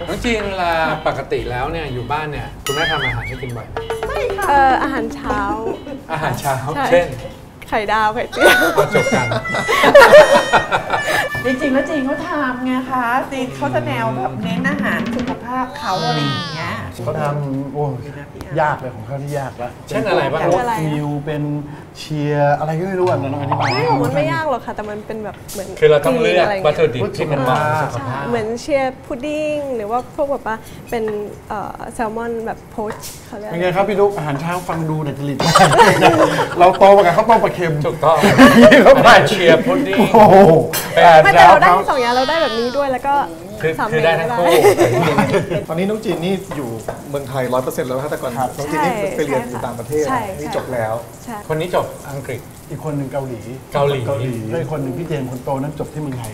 น้องจีนเวลาปกติแล้วเนี่ยอยู่บ้านเนี่ยคุณแม่ทำอาหารให้กินบ่อยไหมเอ่ออาหารเช้า อาหารเช้า ใช่ เช่นไข่ดาวไข่เจียวมาจบกัน จริงๆแล้วจีนเขาทำไงคะจีนเขาจะแนวแบบเน้นอาหารสุขภาพเขาอะไรอย่างเงี้ย เขาทำโอ้ยยากเลยของเขาที่ยากแล้วเช่นอะไรบ้างโอ๊ตมิวเป็นเชียร์อะไรก็ไม่รู้อะน้องอธิบายไม่ของมันไม่ยากหรอกค่ะ แต่มันเป็นแบบเหมือนคือเราต้องเลือกะไรวัตเงี้ยถุดิบที่มันเหมาะกับสุขใช่ภาพเหมือนเชียร์พุดดิ้งหรือว่าพวกแบบว่าเป็นเอ่อแซลมอนแบบโพชเขาเรียกเป็นไงครับพี่ดุ๊กอาหารเช้าฟังดูเด็ดจริตมากเราโตมากับข้าวต้มปลาเค็มถูกต้องนี่เขาไปเชียร์พุดดิ้งโอ้โหไม่แต่เราได้ทั้งสองอย่างเราได้แบบนี้ด้วยแล้วก็คือสามคือเมได้นูทั้งได้คู่ตอนนี้น้องจีนนี่อยู่เมืองไทยร้อยเปอร์เซ็นต์แล้วนะแต่ก่อนน้องจีนนี่ใช่ไปเรียนอใช่ยู่ค่ะต่างประเทศใช่นี่ใช่ จบแล้ว ใช่ คนนี้จบอังกฤษ อีกคนหนึ่งเกาหลีเกาหลีแล้วอีกคนหนึ่งพี่เจมส์คนโตนั้นจบที่เมืองไทย